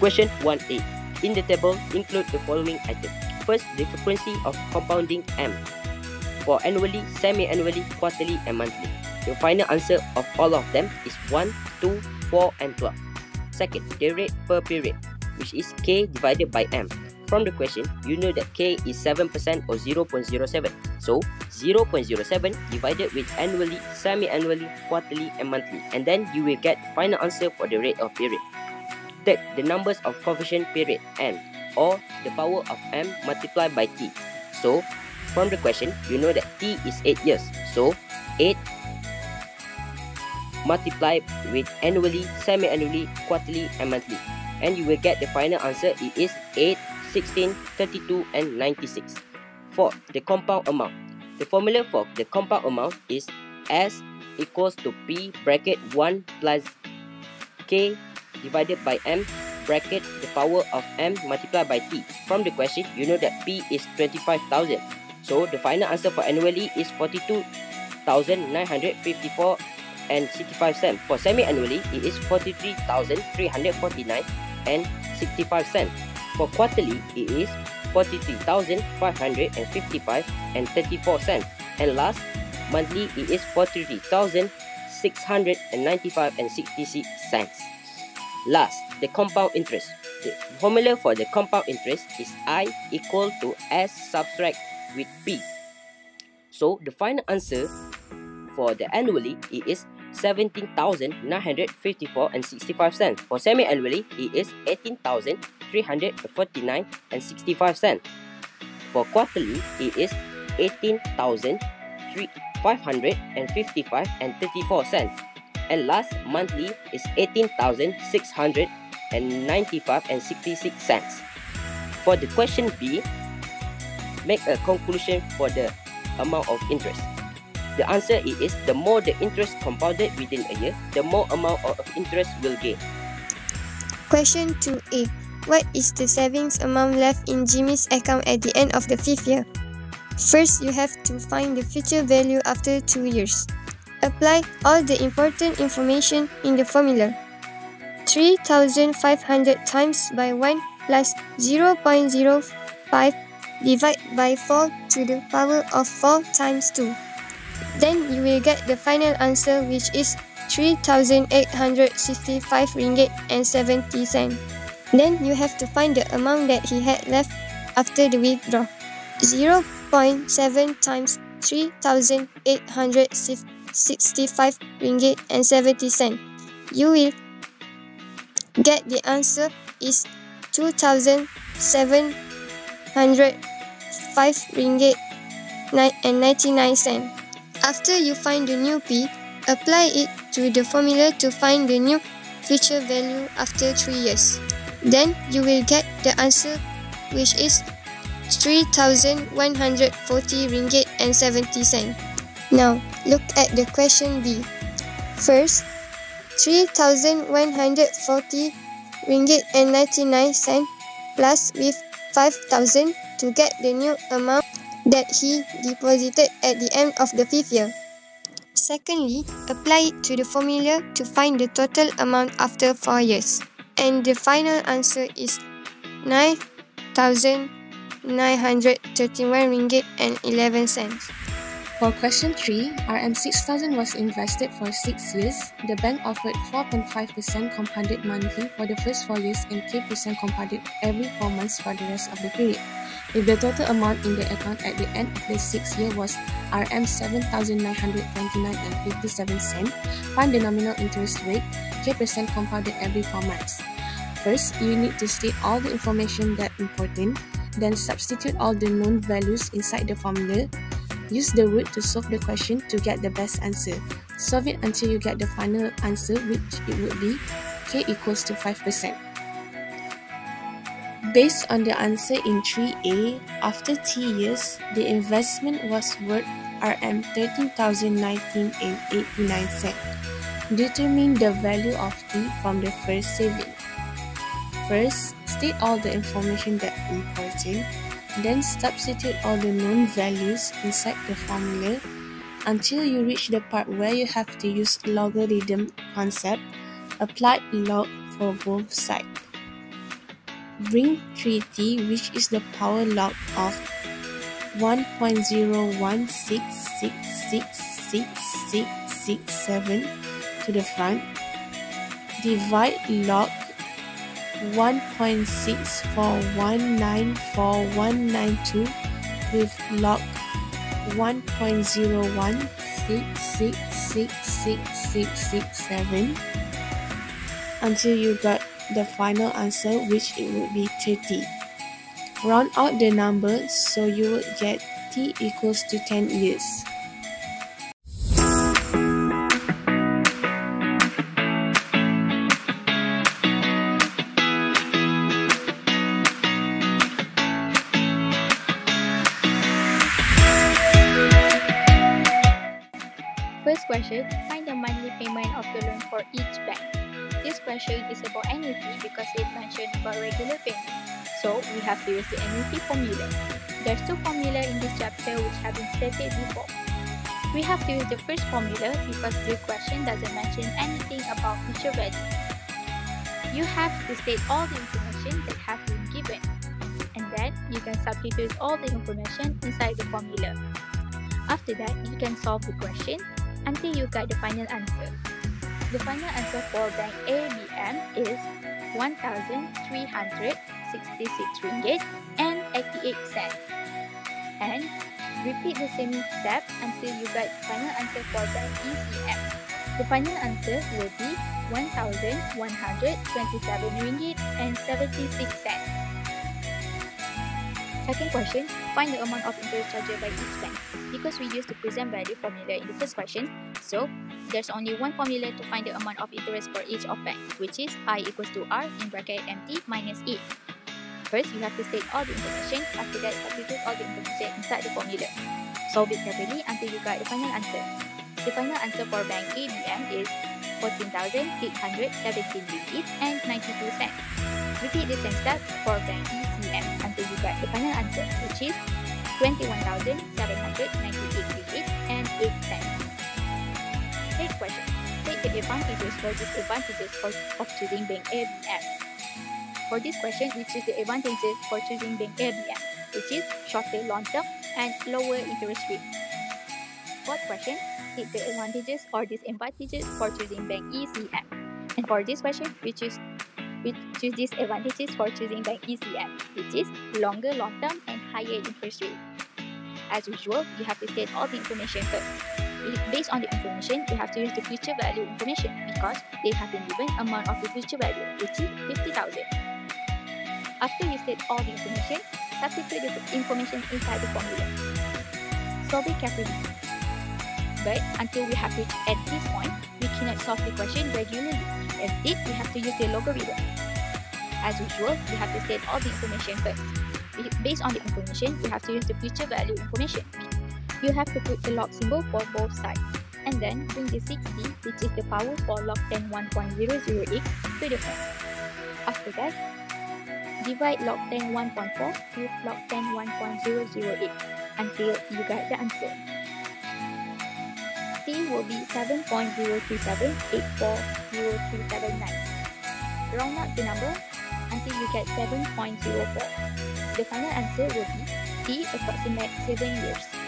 Question 1a. In the table, include the following items. First, the frequency of compounding M for annually, semi-annually, quarterly, and monthly. The final answer of all of them is 1, 2, 4, and 12. Second, the rate per period, which is K divided by M. From the question, you know that K is 7% or 0.07. So, 0.07 divided with annually, semi-annually, quarterly, and monthly. And then you will get final answer for the rate of period. Third, the numbers of coefficient period, N, or the power of M multiplied by T. So, from the question, you know that T is 8 years. So, 8 multiplied with annually, semi-annually, quarterly, and monthly. And you will get the final answer. It is 8, 16, 32, and 96. For the compound amount. The formula for the compound amount is S equals to P bracket 1 plus K divided by M bracket the power of M multiplied by T. From the question, you know that P is 25,000. So the final answer for annually is 42,954 and 65 cents. For semi-annually, it is 43,349 and 65 cents. For quarterly, it is 43,555 and 34 cents. And last, monthly, it is 43,695 and 66 cents. Last, the compound interest. The formula for the compound interest is I equal to S subtract with P. So, the final answer for the annually, it is 17,954 and 65 cents. For semi-annually, it is 18,349 and 65 cents. For quarterly, it is 18,555 and 34 cents. And last monthly is 18,695 and 66 cents. For the question B, make a conclusion for the amount of interest. The answer is the more the interest compounded within a year, the more amount of interest will gain. Question 2a. What is the savings amount left in Jimmy's account at the end of the fifth year? First, you have to find the future value after 2 years. Apply all the important information in the formula. 3500 times by 1 plus 0.05 divide by 4 to the power of 4 times 2. Then you will get the final answer which is 3865 ringgit and 70 cent. Then you have to find the amount that he had left after the withdraw. 0.7 times 3865 ringgit and 70 cent. You will get the answer is 2705 ringgit and 99 cent. After you find the new P, apply it to the formula to find the new future value after 3 years. Then you will get the answer which is 3140 ringgit and 70 cent. Now, look at the question B. First, 3140 ringgit and 99 cent plus with 5000 to get the new amount that he deposited at the end of the fifth year. Secondly, apply it to the formula to find the total amount after 4 years. And the final answer is 9,931 ringgit and 11 cents. For question 3, RM6000 was invested for 6 years. The bank offered 4.5% compounded monthly for the first 4 years and 3% compounded every 4 months for the rest of the period. If the total amount in the account at the end of the 6th year was RM 7,929 and 57 cents, find the nominal interest rate, K percent compounded every 4 months. First, you need to state all the information that important, then substitute all the known values inside the formula Use the root to solve the question to get the best answer. Solve it until you get the final answer which it would be k equals to 5%. Based on the answer in 3a, after t years, the investment was worth Rm 13,019 and 89 cent. Determine the value of t from the first saving. First, state all the information that important then substitute all the known values inside the formula until you reach the part where you have to use logarithm concept. Apply log for both sides. bring 3t which is the power log of 1.016666667 to the front. Divide log 1.641949192 with log 1.01666667 until you got the final answer which it would be 30. Round out the number so you would get t equals to 10 years. Question, find the monthly payment of the loan for each bank. This question is about annuity because it mentioned about regular payment. So we have to use the annuity formula. There's two formula in this chapter which have been stated before. We have to use the first formula because the question doesn't mention anything about future value. You have to state all the information that have been given. And then you can substitute all the information inside the formula. After that, you can solve the question until you get the final answer. The final answer for bank ABM is 1,366 ringgit and 88 cents. And repeat the same step until you get the final answer for bank ECM. The final answer will be 1,127 ringgit and 76 cents. Second question, find the amount of interest charged by each bank. Because we used the present value formula in the first question, so there's only one formula to find the amount of interest for each of bank, which is I equals to R in bracket MT minus E. First, you have to state all the information, after that substitute all the information inside the formula. Solve it carefully until you get the final answer. The final answer for bank ABM is 14,817 ringgit and 92 cents. Repeat the same step for bank ECM you get the final answer, which is 21,798 ringgit and 8 cents. Third question. Take the advantages or disadvantages for, of choosing bank ABM. For this question, we choose the advantages for choosing bank ABM, which is shorter long term and lower interest rate. Fourth question, take the advantages or disadvantages for choosing bank ECM. And for this question, we choose we choose these advantages for choosing bank ECM, which is longer long term and higher interest rate. As usual, you have to state all the information first. Based on the information, you have to use the future value information because they have been given amount of the future value, which is 50,000. After you state all the information, substitute the information inside the formula. Solve it carefully. But until we have reached at this point, we cannot solve the question regularly. Instead, we have to use the logarithm. As usual, we have to state all the information first. Based on the information, we have to use the future value information. You have to put the log symbol for both sides. And then bring the 60, which is the power for log 10 1.00x to the front. After that, divide log 10 1.4 with log 10 1.008 until you get the answer. C will be 7.037840279. Round up the number until you get 7.04. The final answer will be T approximate 7 years.